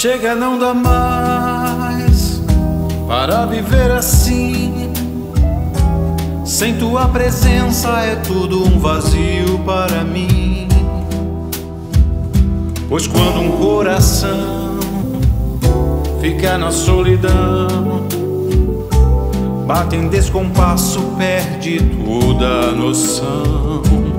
Chega, não dá mais para viver assim. Sem tua presença é tudo um vazio para mim. Pois quando um coração fica na solidão, bate em descompasso, perde toda a noção.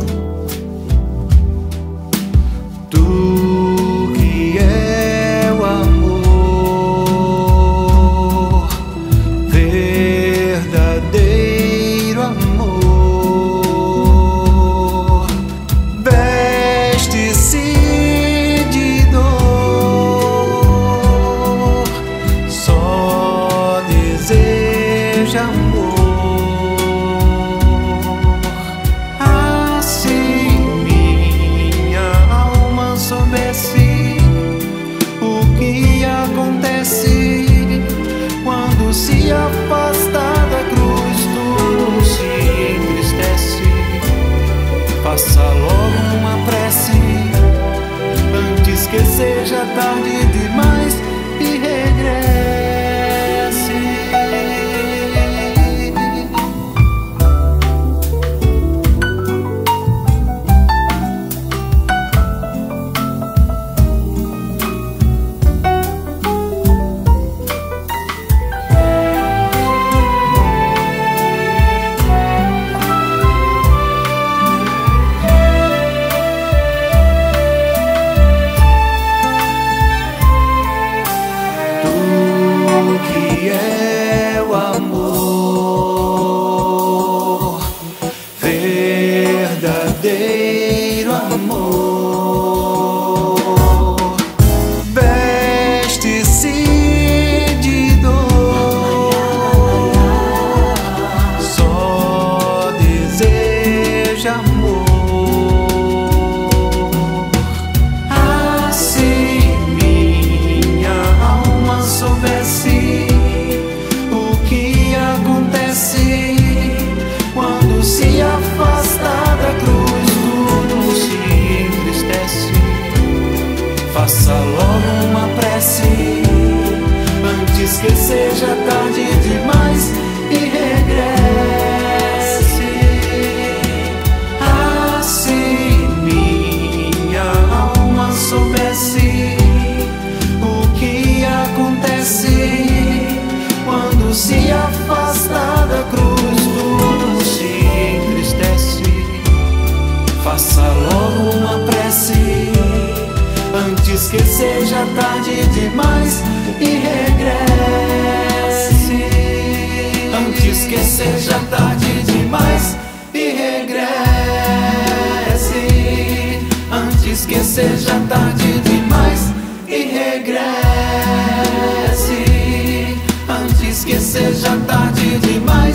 Logo uma prece antes que seja tarde demais e regresse. Seja tarde demais e regresse. Antes que seja tarde demais e regresse. Antes que seja tarde demais e regresse. Antes que seja tarde demais